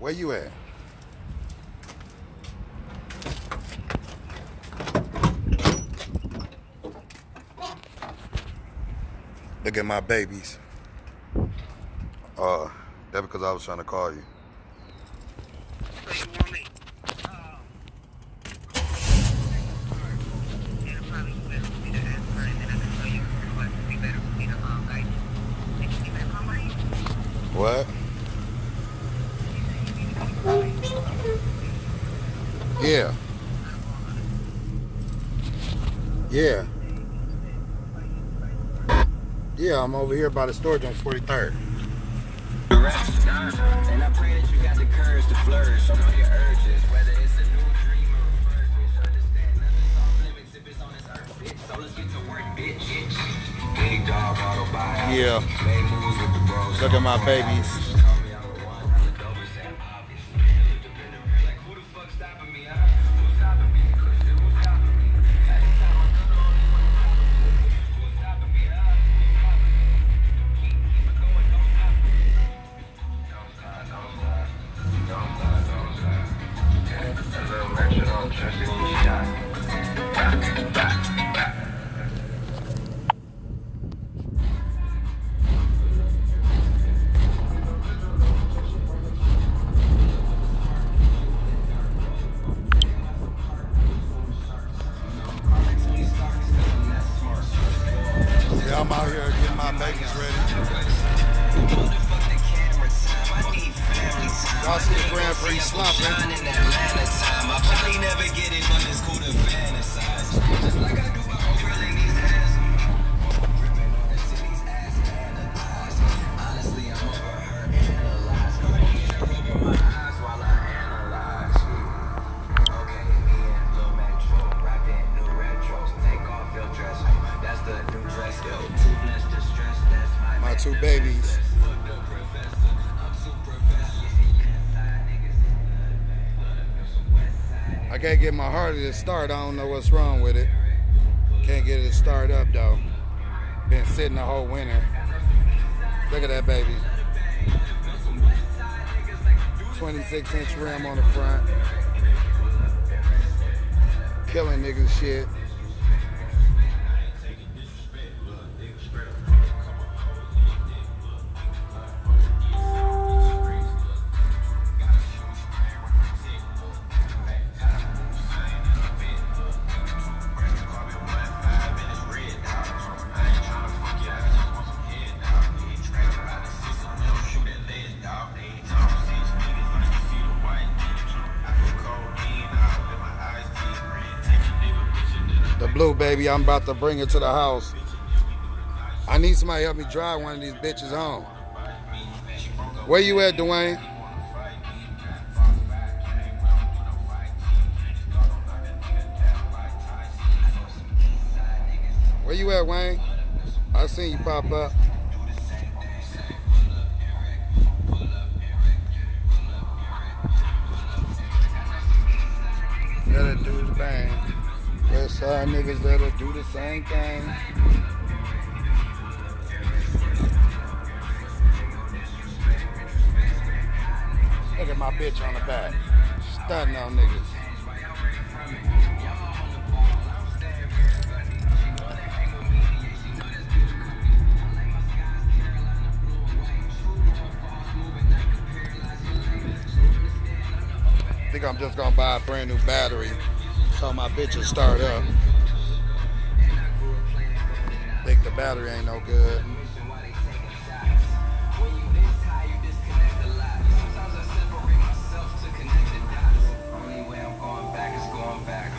Where you at? Look at my babies. Uh, that because I was trying to call you. What? Yeah. Yeah. Yeah, I'm over here by the storage on 43rd. And I pray that you got the courage to flourish on all your urges, whether it's a new dream or a first wish. Understand nothing's off limits if it's on this earth, bitch. So let's get to work, bitch. Big dog auto buy. Yeah. Made moves with the bros. Look at my babies. My babies ready. Y'all see the Grand Prix slumping. Can't get my heart to start. I don't know what's wrong with it. Can't get it to start up though. Been sitting the whole winter. Look at that baby. 26 inch rim on the front. Killing niggas shit. The blue baby, I'm about to bring it to the house. I need somebody to help me drive one of these bitches home. Where you at, Dwayne? Where you at, Wayne? I seen you pop up. Niggas that'll do the same thing. Look at my bitch on the back. Stunting on niggas. I think I'm just gonna buy a brand new battery so my bitch will start up. Think the battery ain't no good. Only I'm going back is going back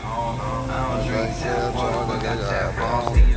don't drink tap water, but they got got tap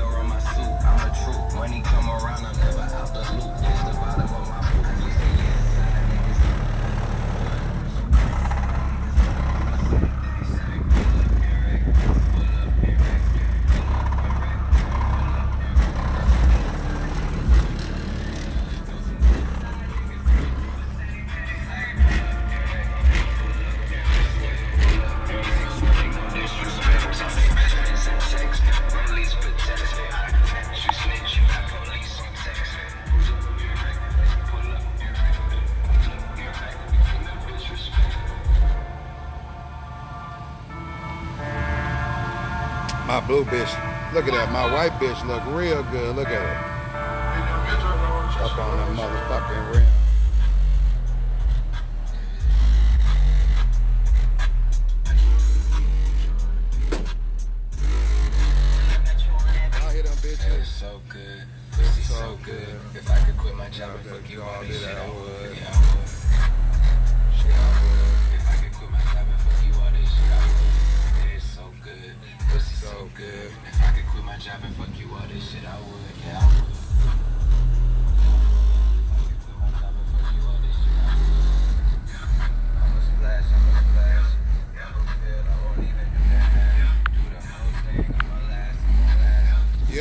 blue bitch. Look at that. My white bitch look real good. Look at her. Up on that motherfucking rim. So good, this is so good. If I could quit my job and fuck you all this shit, I would. Yeah, I would.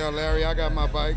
Yo, Larry, I got my bike.